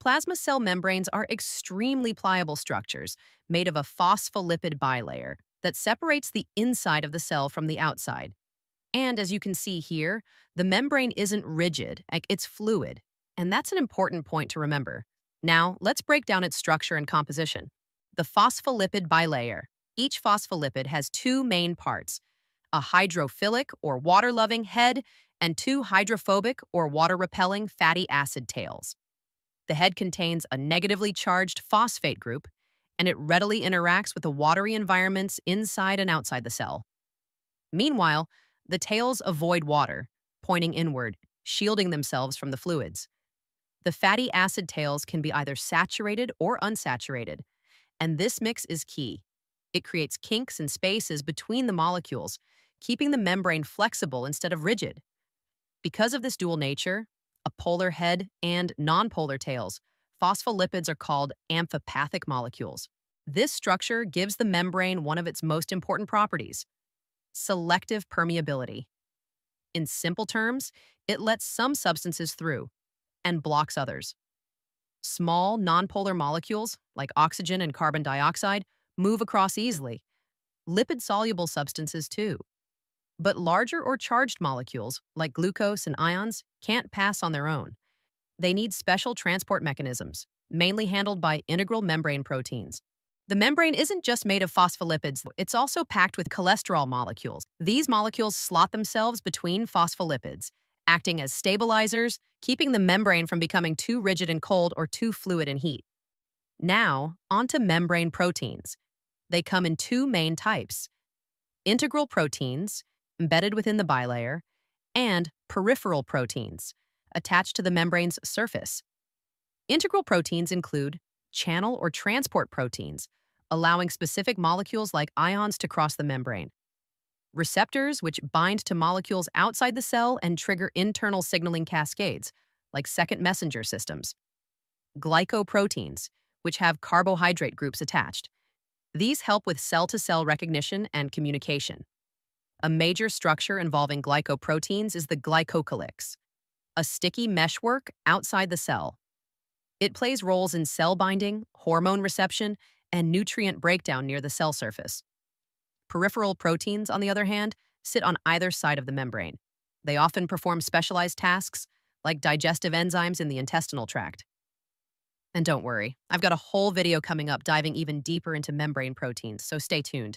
Plasma cell membranes are extremely pliable structures made of a phospholipid bilayer that separates the inside of the cell from the outside. And as you can see here, the membrane isn't rigid, it's fluid. And that's an important point to remember. Now, let's break down its structure and composition. The phospholipid bilayer. Each phospholipid has two main parts, a hydrophilic or water-loving head and two hydrophobic or water-repelling fatty acid tails. The head contains a negatively charged phosphate group, and it readily interacts with the watery environments inside and outside the cell. Meanwhile, the tails avoid water, pointing inward, shielding themselves from the fluids. The fatty acid tails can be either saturated or unsaturated, and this mix is key. It creates kinks and spaces between the molecules, keeping the membrane flexible instead of rigid. Because of this dual nature, a polar head and nonpolar tails, phospholipids are called amphipathic molecules. This structure gives the membrane one of its most important properties, selective permeability. In simple terms, it lets some substances through and blocks others. Small, nonpolar molecules, like oxygen and carbon dioxide, move across easily. Lipid-soluble substances, too. But larger or charged molecules, like glucose and ions, can't pass on their own. They need special transport mechanisms, mainly handled by integral membrane proteins. The membrane isn't just made of phospholipids, it's also packed with cholesterol molecules. These molecules slot themselves between phospholipids, acting as stabilizers, keeping the membrane from becoming too rigid and cold or too fluid in heat. Now, onto membrane proteins. They come in two main types integral proteins, embedded within the bilayer, and peripheral proteins, attached to the membrane's surface. Integral proteins include channel or transport proteins, allowing specific molecules like ions to cross the membrane. Receptors, which bind to molecules outside the cell and trigger internal signaling cascades, like second messenger systems. Glycoproteins, which have carbohydrate groups attached. These help with cell-to-cell recognition and communication. A major structure involving glycoproteins is the glycocalyx, a sticky meshwork outside the cell. It plays roles in cell binding, hormone reception, and nutrient breakdown near the cell surface. Peripheral proteins, on the other hand, sit on either side of the membrane. They often perform specialized tasks, like digestive enzymes in the intestinal tract. And don't worry, I've got a whole video coming up diving even deeper into membrane proteins, so stay tuned.